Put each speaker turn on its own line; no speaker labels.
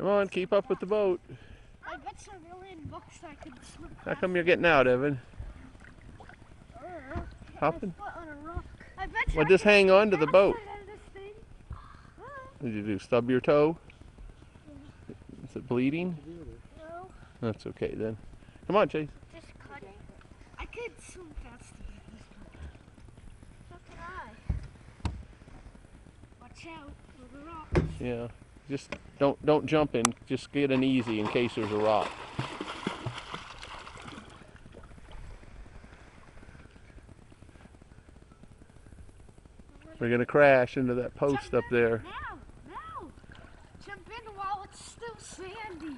Come on, keep up with the boat.
I a million bucks I could slip
How come you're getting out, Evan?
I don't know.
Hopping?
My foot on a rock. I bet you
Well, just hang on to the boat.
side out of this thing.
What did you do? Stub your toe? Is it bleeding?
No,
That's okay then. Come on, Chase.
just. I could swim faster than this boat. So can I. Watch out for the rocks.
Yeah. Just don't don't jump in. Just get an easy in case there's a rock. We're gonna crash into that post up there.
Jump in while it's still sandy.